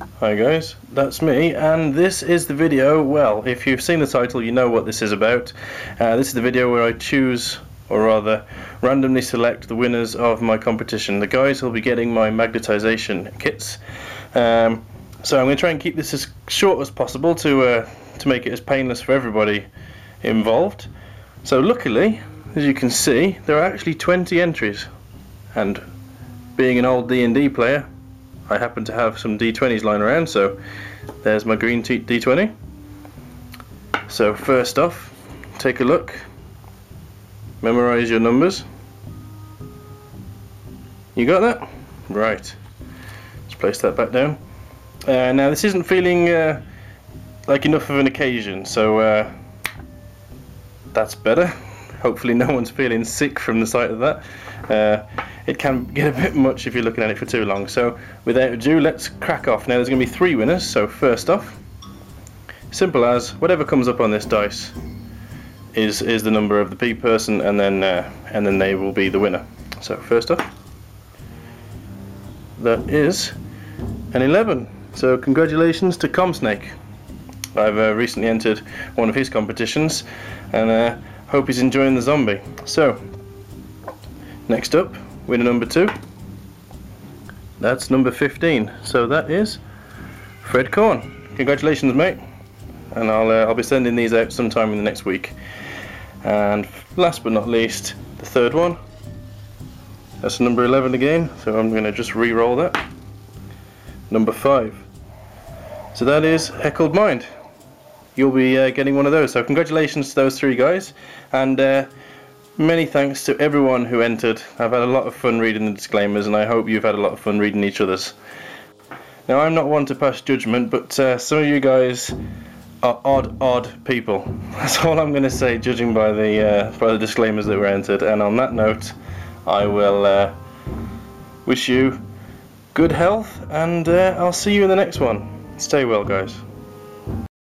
Hi guys, that's me, and this is the video, well, if you've seen the title you know what this is about. Uh, this is the video where I choose, or rather, randomly select the winners of my competition. The guys will be getting my magnetization kits. Um, so I'm going to try and keep this as short as possible to, uh, to make it as painless for everybody involved. So luckily, as you can see, there are actually 20 entries. And being an old D&D player, I happen to have some D20s lying around, so there's my green D20. So first off, take a look, memorize your numbers. You got that? Right. Let's place that back down. Uh, now this isn't feeling uh, like enough of an occasion, so uh, that's better. Hopefully no one's feeling sick from the sight of that. Uh, it can get a bit much if you're looking at it for too long. So without ado, let's crack off. Now there's going to be three winners. So first off, simple as whatever comes up on this dice is is the number of the P person, and then uh, and then they will be the winner. So first off, that is an 11. So congratulations to Comsnake. I've uh, recently entered one of his competitions, and uh, hope he's enjoying the zombie. So next up winner number two. That's number 15. So that is Fred Corn. Congratulations, mate. And I'll, uh, I'll be sending these out sometime in the next week. And last but not least, the third one. That's number 11 again. So I'm going to just re-roll that. Number 5. So that is Heckled Mind. You'll be uh, getting one of those. So congratulations to those three guys. And uh, Many thanks to everyone who entered. I've had a lot of fun reading the disclaimers and I hope you've had a lot of fun reading each other's. Now I'm not one to pass judgment but uh, some of you guys are odd, odd people. That's all I'm going to say judging by the, uh, by the disclaimers that were entered and on that note I will uh, wish you good health and uh, I'll see you in the next one. Stay well guys.